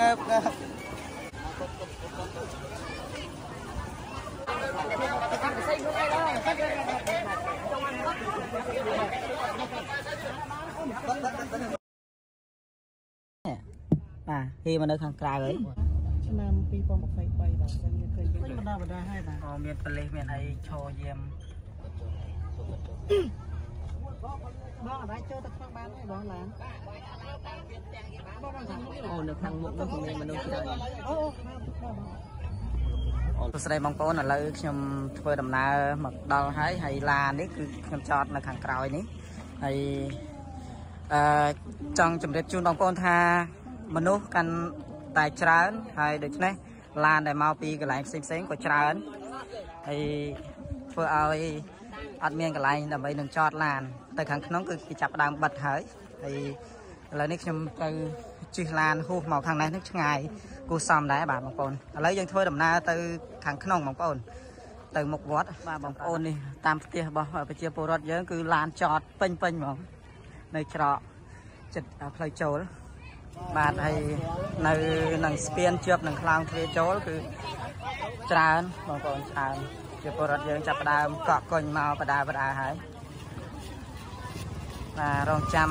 ងើបងើបងើបបាទហេមកនៅខាងក្រៅហើយឆ្នាំ2023បាទខ្ញុំឃើញឃើញបណ្ដាបណ្ដាឲ្យបាទអូមានប៉លិសមានអីឈរយាម បងអាចចូលទៅក្នុងបានទេបងឡានបងបងខាងមុខអូនៅខាងមុខនោះមានមនុស្សច្រើនអូសួស្តីបងប្អូនឥឡូវខ្ញុំធ្វើដំណើរមកដល់ហើយហើយឡាននេះគឺខ្ញុំចតនៅខាងក្រោយនេះហើយអឺចង់ជម្រាបជូនបងប្អូនថាមនុស្សកាន់តែច្រើនហើយដូច្នេះឡានដែលមកពីកន្លែងផ្សេងផ្សេងៗក៏ច្រើនហើយធ្វើឲ្យ អត់មានកន្លែងដើម្បីនឹងចតឡាន ទៅខាងក្នុងគឺគេចាប់ផ្ដើមបិទហើយហើយឥឡូវនេះខ្ញុំទៅជិះឡានហួសមកខាងនេះនេះឆ្ងាយគួរសមដែរបាទបងប្អូនឥឡូវយើងធ្វើដំណើរទៅខាងក្នុងបងប្អូនទៅមុខវត្តបាទបងប្អូននេះតាមផ្ទះរបស់ប្រជាពលរដ្ឋយើងគឺឡានចតពេញពេញហ្មងនៅច្រកចិត្តផ្លូវចូលបាទហើយនៅនឹងស្ពានជាប់នឹងខ្លោងទ្វារចូលគឺច្រើនបងប្អូនច្រើន ជាពលរដ្ឋយើងចាប់ផ្ដើមកក់កុញមកបដាបដាហើយបាទរងចាំ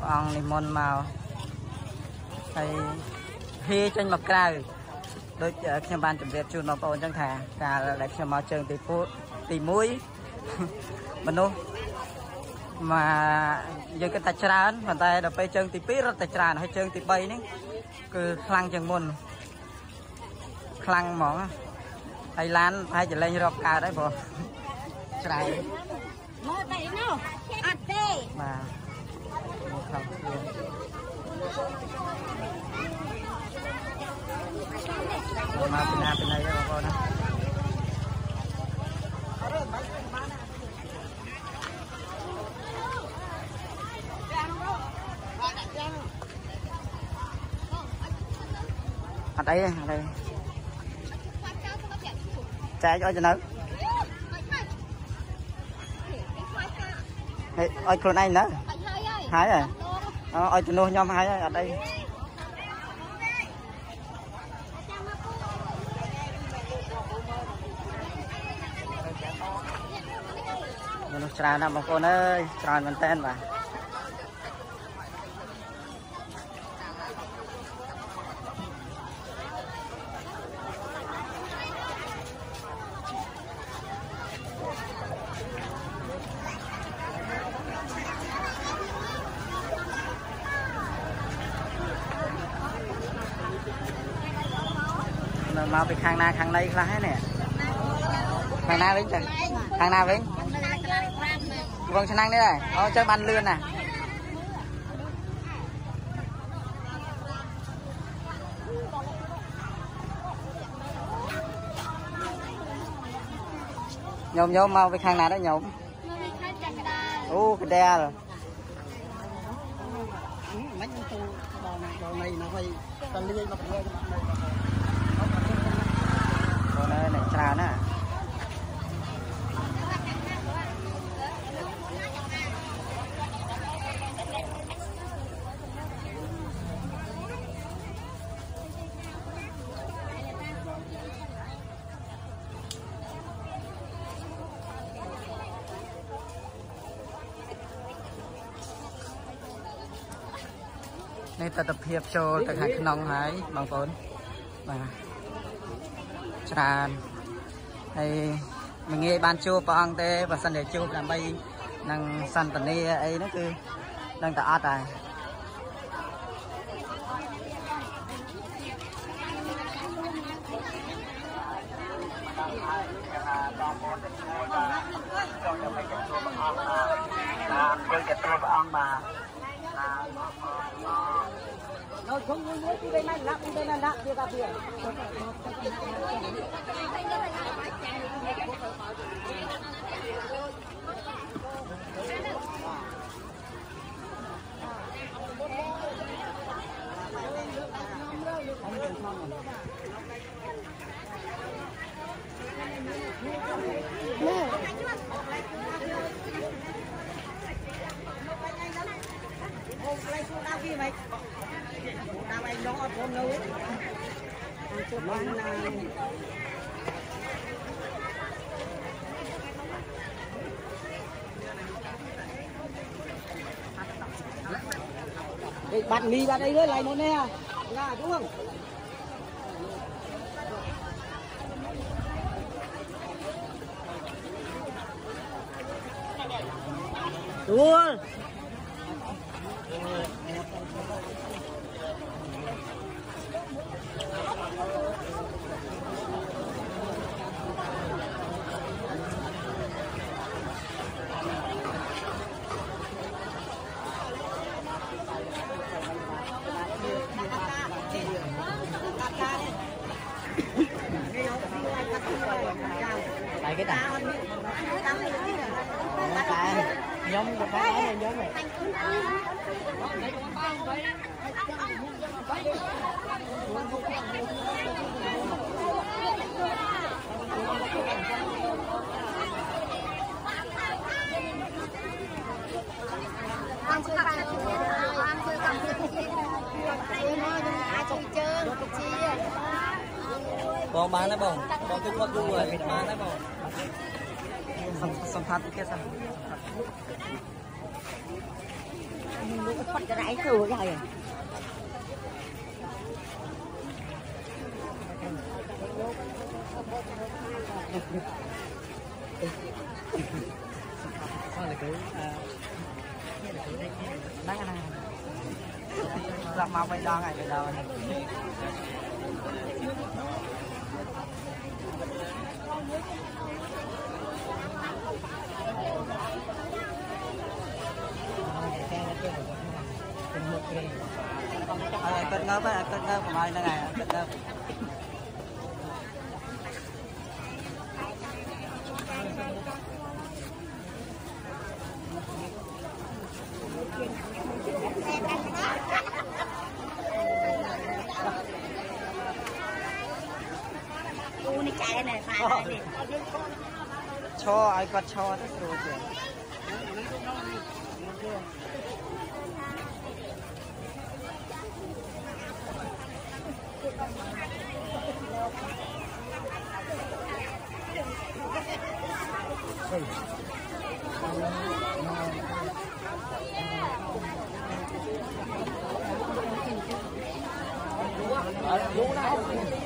ព្រះអង្គនិមន្តមកហើយហេចេញមកក្រៅដូចខ្ញុំបានជម្រាបជូនបងប្អូនអញ្ចឹងថាកាលដែលខ្ញុំមកជើងទីពោទី1មនុស្សមកយើងគិតថាច្រើនប៉ុន្តែដល់ពេលជើងទី2រត់តែច្រើនហើយជើងទី3នេះគឺខ្លាំងជាងមុនខ្លាំងហ្មង ហើយឡានប្រហែលជាលេងរាប់កើតហើយព្រោះច្រើន មើលតែនោះអត់ទេ បាទមកខំខ្លួនមកពីណាពីណីទេបងប្អូនណា អត់អីទេអត់អី ចែកឲ្យចំណៅហេឲ្យខ្លួនឯងណាអត់ហើយហើយហើយហ៎អូឲ្យជំនួសខ្ញុំហើយហើយអត់អីមនុស្សច្រើនណាស់បងប្អូនអើយច្រើនមែនតើបាទ ណាខាងណីខ្លះហ្នឹងនេះខាងណាវិញចឹងខាងណាវិញ វងឆ្នាំងនេះដែរអូចឹងបានលឿនណាស់ញោមញោមមកពីខាងណាដែរញោម មើលនេះខាងចាក់ក្តារ អូកដែល មិនទៅដល់ដល់នៃនោះហើយតលាយ ច្រើនណាស់នេះទស្សនភាពចូលទៅខាងក្នុងហើយបងប្អូនបាទច្រើន ហើយមិនងាយបានជួបព្រះអង្គទេបើសិនជាជួបដើម្បីនឹងសន្តានាអីហ្នឹងគឺដឹងតែអត់ហើយបាទជួយទៅទូព្រះអង្គបាទ rồi không muốn đi bên này lắm đi bên này lắm đi ra biển Hãy subscribe cho kênh Ghiền Mì Gõ តាមឯងនោះអត់ព្រមនៅជួបបានណា Ê, bạn mì bạn đây nữa lại một nè là đúng không Đúng tại ăn chơi? Bong bán đấy bong bong tôi có đu rồi bán đấy bong sầm thật kia sầm mình lúc cái rãi thử cái này Thank you. ហ្នឹងណាស្រាប់មកបីដងហើយបីដងហើយ អើគាត់ងើបហើយគាត់ងើបកុំឲ្យហ្នឹងហើយគាត់ងើប છો તો રોજ Hãy subscribe cho kênh Ghiền Mì Gõ Để không bỏ lỡ những video hấp dẫn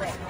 Correct.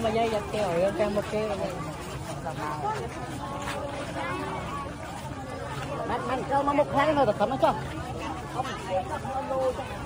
mà dây keo, yang keo mesti. Mắt một cái này, thật nó cho. Không, một tháng không, không, không, không, không, không,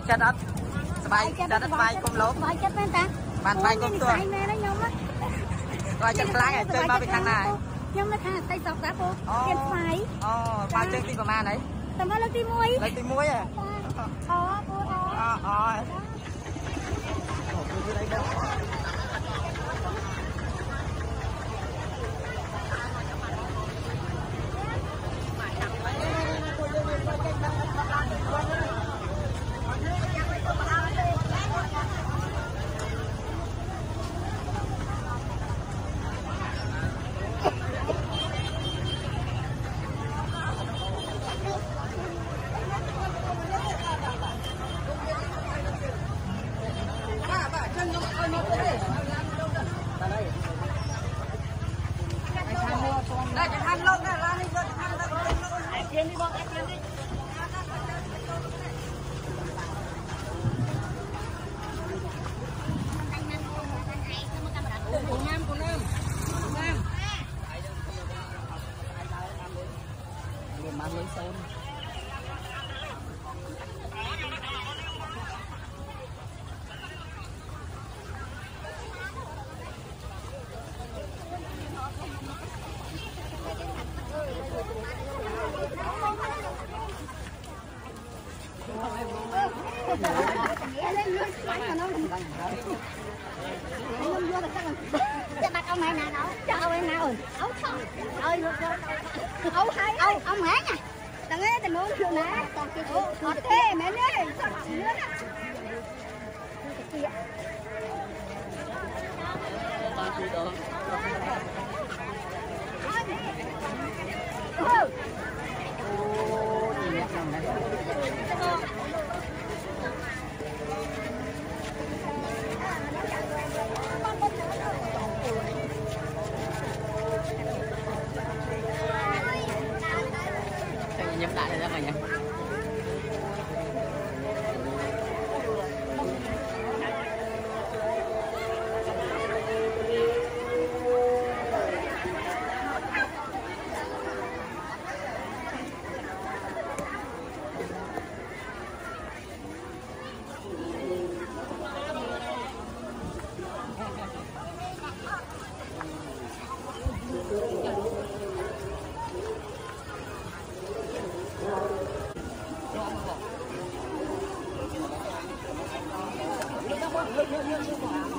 អមសบายចិត្តអត់សบายចិត្តស្បាយគុំលោក បាយចិត្តមែនតា បានស្បាយគុំទួ និស័យមែនណាខ្ញុំណា គាត់ចិត្តខ្លាំងហើយchơiមកពីខាងណាហើយ ខ្ញុំនៅខាងអតីតសក់តាពូទៀតស្វាយ អូបើជើងទីប្រហែលហើយ តែមកលើកទី1 លើកទី1ហ៎ អូពូអូ អូអូដ Whoa!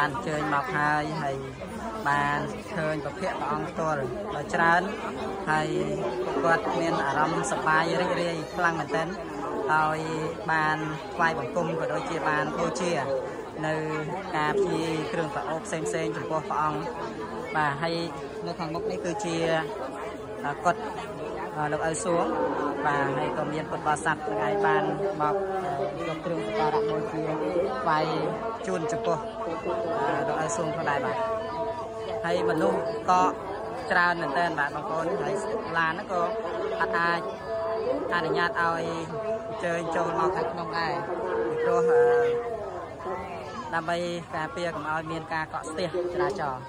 បានអញ្ជើញមកហើយហើយបានឃើញប្រភពព្រះអង្គផ្ទាល់ដ៏ច្រើនហើយពួកគាត់មានអារម្មណ៍សប្បាយរីករាយខ្លាំងមែនទែនហើយបានថ្វាយបង្គំក៏ដូចជាបានបូជានៅការព្យាគ្រឿងប្រអប់ផ្សេងផ្សេងៗចំពោះព្រះអង្គបាទហើយនៅខាងមុខនេះគឺជាកុដិលោកឪសួងបាទហើយក៏មានពុទ្ធបរិស័ទថ្ងៃបានមកយកគ្រឿងសក្ការៈបូជា ថ្វាយជូនចំពោះលោកឪសួងផងដែរបាទហើយមនុស្សក៏ច្រើនមែនតើបាទបងប្អូនហើយឡានហ្នឹងក៏អត់អាចអនុញ្ញាតឲ្យអញ្ជើញចូលមកខាងក្នុងដែរពីព្រោះអឺដើម្បីការពារកុំឲ្យមានការកកស្ទះចរាចរណ៍